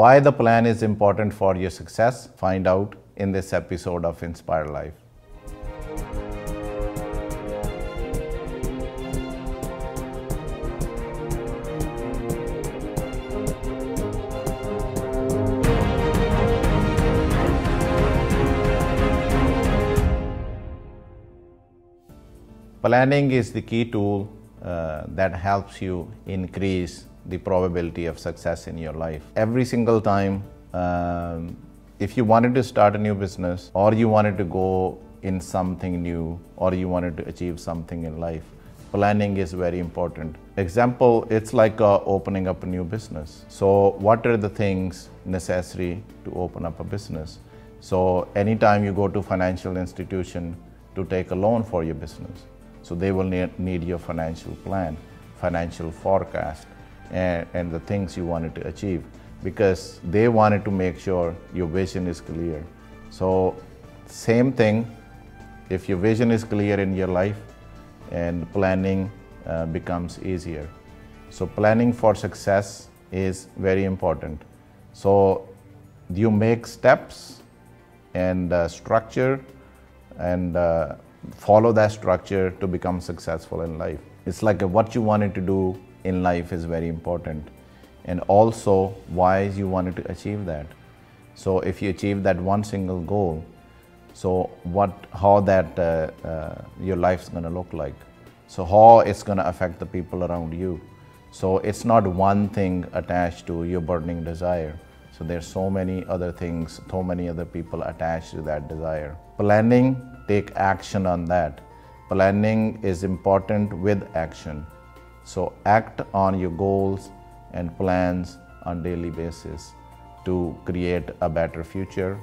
Why the plan is important for your success? Find out in this episode of Inspire Life. Planning is the key tool uh, that helps you increase the probability of success in your life. Every single time, um, if you wanted to start a new business or you wanted to go in something new or you wanted to achieve something in life, planning is very important. Example, it's like uh, opening up a new business. So, what are the things necessary to open up a business? So, anytime you go to financial institution to take a loan for your business, so they will need, need your financial plan, financial forecast, and, and the things you wanted to achieve because they wanted to make sure your vision is clear. So, same thing, if your vision is clear in your life and planning uh, becomes easier. So, planning for success is very important. So, you make steps and uh, structure and uh, follow that structure to become successful in life. It's like what you wanted to do in life is very important and also why you wanted to achieve that. So if you achieve that one single goal, so what, how that uh, uh, your life's going to look like. So how it's going to affect the people around you. So it's not one thing attached to your burning desire. So there's so many other things, so many other people attached to that desire. Planning, take action on that. Planning is important with action. So act on your goals and plans on daily basis to create a better future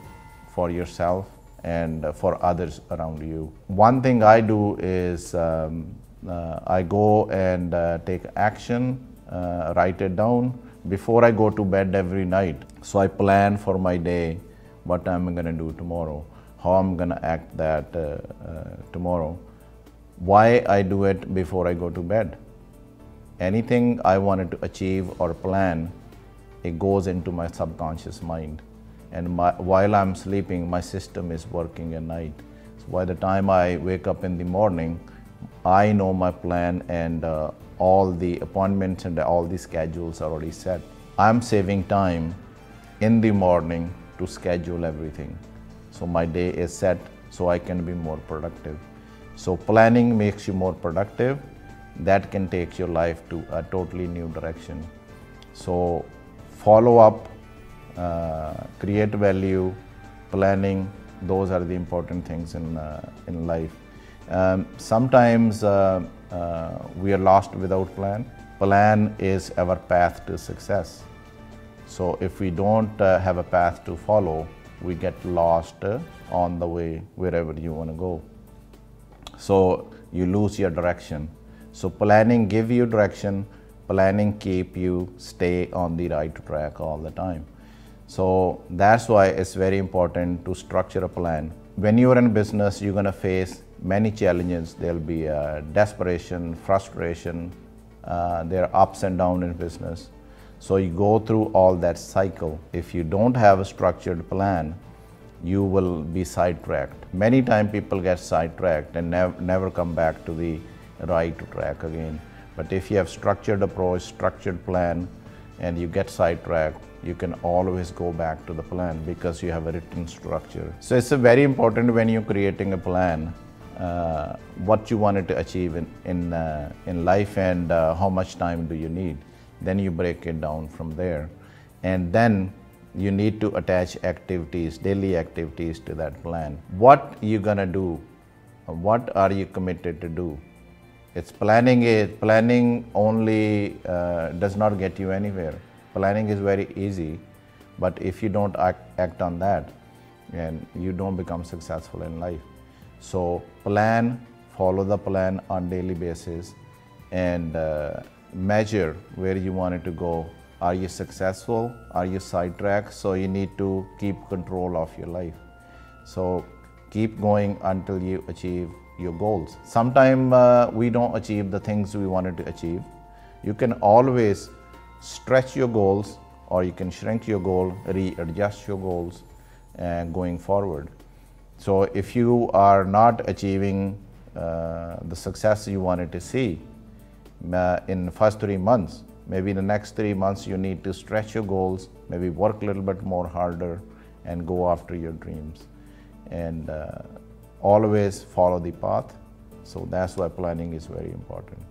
for yourself and for others around you. One thing I do is um, uh, I go and uh, take action, uh, write it down before I go to bed every night. So I plan for my day, what I'm going to do tomorrow, how I'm going to act that uh, uh, tomorrow, why I do it before I go to bed. Anything I wanted to achieve or plan, it goes into my subconscious mind. And my, while I'm sleeping, my system is working at night. So by the time I wake up in the morning, I know my plan and uh, all the appointments and all the schedules are already set. I'm saving time in the morning to schedule everything. So my day is set so I can be more productive. So planning makes you more productive. That can take your life to a totally new direction. So follow up, uh, create value, planning, those are the important things in, uh, in life. Um, sometimes uh, uh, we are lost without plan. Plan is our path to success. So if we don't uh, have a path to follow, we get lost uh, on the way wherever you want to go. So you lose your direction. So planning give you direction, planning keep you stay on the right track all the time. So that's why it's very important to structure a plan. When you're in business, you're going to face many challenges. There'll be uh, desperation, frustration, uh, there are ups and downs in business. So you go through all that cycle. If you don't have a structured plan, you will be sidetracked. Many times people get sidetracked and nev- never come back to the right to track again. But if you have structured approach, structured plan, and you get sidetracked, you can always go back to the plan because you have a written structure. So it's very important when you're creating a plan, uh, what you wanted to achieve in, in, uh, in life and uh, how much time do you need. Then you break it down from there. And then you need to attach activities, daily activities to that plan. What you gonna do? What are you committed to do? It's planning it. Planning only uh, does not get you anywhere. Planning is very easy, but if you don't act, act on that, and you don't become successful in life. So plan, follow the plan on daily basis, and uh, measure where you want it to go. Are you successful? Are you sidetracked? So you need to keep control of your life. So keep going until you achieve your goals. Sometimes uh, we don't achieve the things we wanted to achieve. You can always stretch your goals or you can shrink your goal, readjust your goals, and going forward. So if you are not achieving uh, the success you wanted to see uh, in the first three months, maybe in the next three months you need to stretch your goals, maybe work a little bit more harder, and go after your dreams. And uh, always follow the path. So that's why planning is very important.